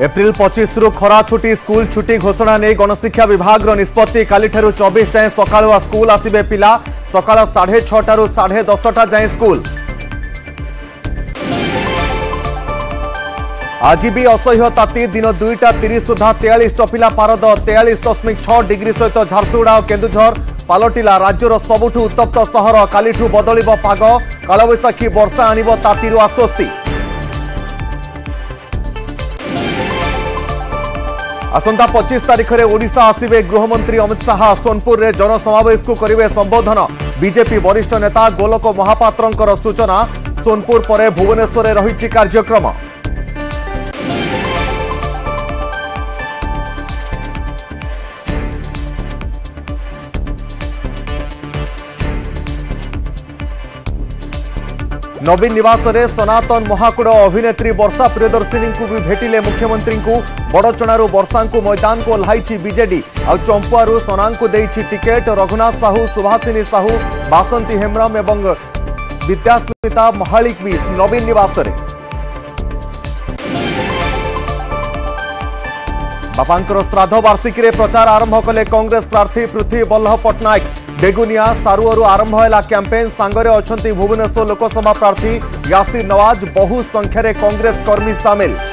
April পঁচিশরু খরা ছুটি school ছুটি ঘোষণা নেই গণশিক্ষা বিভাগর নিষ্পতি কালিঠার চবিশ যায় সকাল স্কুল আসবে পিলা সকাল সাড়ে ছটার সাড়ে দশটা যায় স্কুল আজি বি অসহ্য তাতি দিন দুইটা তিরিশ সুদ্ধা তেয়াশ টপিলা পারদ তেয়াশ দশমিক ছ ডিগ্রি সহিত ঝারসুগুড়া ও কেন্দুঝর পালটিলা রাজ্যর সবুঠু উত্তপ্ত সহর কালিঠু বদলিব পাগ কালবৈশাখী বর্ষা আনিব তাতির আশ্বস্তি आसंता पचिश तारिख में ओडा आसवे गृहमंत्री अमित शाह सोनपुर में जनसमावेश को करेंगे संबोधन बीजेपी वरिष्ठ नेता गोलक महापात्र सूचना सोनपुर नवीन निवास में सनातन महाकूड़ अभिनेत्री वर्षा प्रियदर्शिनी को भी भेटिले मुख्यमंत्री को बड़चणारू वर्षा को मैदान को ओह्लाई विजेडी आ चंपुआरू सना को टिकेट रघुनाथ साहू सुभाषिनी साहू बासंती हेम्रम और विद्यास्मिता महालिक भी नवीन निवास बापांकर श्राद्ध वार्षिकी प्रचार आरंभ है कांग्रेस सांगे पृथ्वी बल्लभ पट्टनायक बेगुनिया सारुअरु आरंभ है कैंपेन सांगरे अच्छा भुवनेश्वर